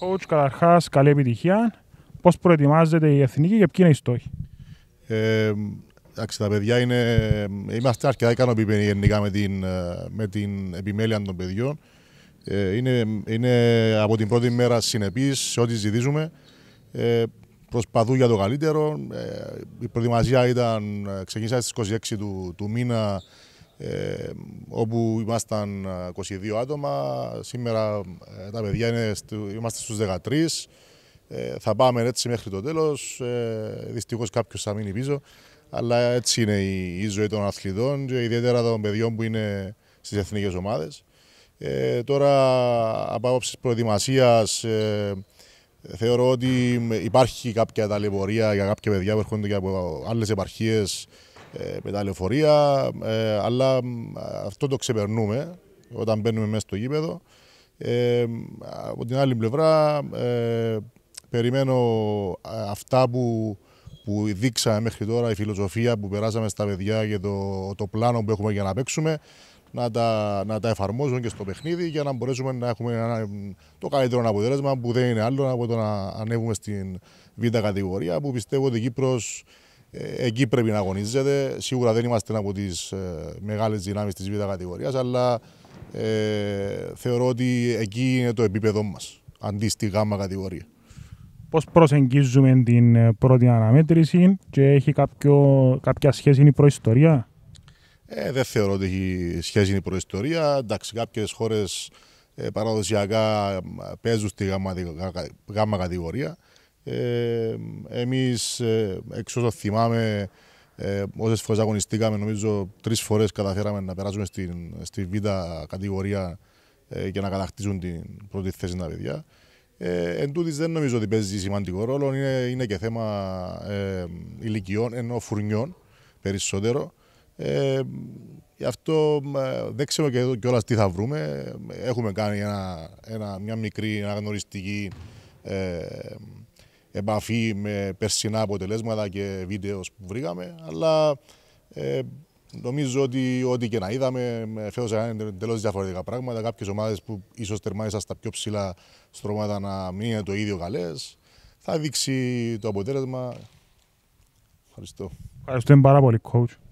Coach, καταρχάς, καλή επιτυχία. Πώς προετοιμάζεται η εθνική και ποιοι είναι οι στόχοι; Ε, εντάξει, τα παιδιά είναι, είμαστε αρκετά ικανοποιημένοι γενικά με την, με την επιμέλεια των παιδιών. Ε, είναι, είναι από την πρώτη μέρα συνεπής σε ό,τι ζητήσουμε. Ε, προσπαθούν για το καλύτερο. Ε, η προετοιμασία ήταν, ε, ξεκίνησα στις 26 του, του μήνα ε, όπου ήμασταν 22 άτομα. Σήμερα ε, τα παιδιά είναι, είμαστε στους 13. Ε, θα πάμε έτσι μέχρι το τέλος. Ε, δυστυχώς κάποιος θα μείνει πίσω. Αλλά έτσι είναι η, η ζωή των αθλητών και ιδιαίτερα των παιδιών που είναι στις εθνικές ομάδες. Ε, τώρα από άποψης προετοιμασίας ε, θεωρώ ότι υπάρχει κάποια ταλαιπωρία για κάποια παιδιά που έρχονται από άλλες επαρχίες ε, με τα λεωφορεία, ε, αλλά αυτό το ξεπερνούμε όταν μπαίνουμε μέσα στο γήπεδο. Ε, από την άλλη πλευρά, περιμένω αυτά που, που δείξαμε μέχρι τώρα, η φιλοσοφία που περάσαμε στα παιδιά και το, το πλάνο που έχουμε για να παίξουμε, να τα, να τα εφαρμόζουν και στο παιχνίδι για να μπορέσουμε να έχουμε ένα, το καλύτερο αποτέλεσμα που δεν είναι άλλο από το να ανέβουμε στην β' κατηγορία που πιστεύω ότι η Κύπρος ε, εκεί πρέπει να αγωνίζεται. Σίγουρα δεν είμαστε από τις ε, μεγάλες δυνάμεις της β' κατηγορίας, αλλά ε, θεωρώ ότι εκεί είναι το επίπεδο μας, αντί στη γ' κατηγορία. Πώς προσεγγίζουμε την πρώτη αναμέτρηση και έχει κάποιο, κάποια σχέση η προϊστορία; Ε, δεν θεωρώ ότι έχει σχέση η προϊστορία. Εντάξει, κάποιες χώρες ε, παραδοσιακά παίζουν στη γ' κατηγορία. Ε, εμείς, ε, εξ όσο θυμάμαι, ε, όσες φορές αγωνιστήκαμε, νομίζω τρεις φορές καταφέραμε να περάσουμε στην, στη β' κατηγορία ε, και να κατακτήσουν την πρώτη θέση τα παιδιά. Ε, εν τούτης δεν νομίζω ότι παίζει σημαντικό ρόλο, είναι, είναι και θέμα ε, ηλικιών, ενώ φουρνιών περισσότερο. Ε, γι' αυτό ε, δεν ξέρω και εδώ κιόλας τι θα βρούμε. Έχουμε κάνει ένα, ένα, μια μικρή αναγνωριστική ε, επαφή με περσινά αποτελέσματα και βίντεος που βρήκαμε, αλλά ε, νομίζω ότι ό,τι και να είδαμε φέτο είναι εντελώς διαφορετικά πράγματα. Κάποιες ομάδες που ίσως τερμάτισαν στα πιο ψηλά στρώματα να μην είναι το ίδιο καλές. Θα δείξει το αποτέλεσμα. Ευχαριστώ. Ευχαριστώ πάρα πολύ, coach.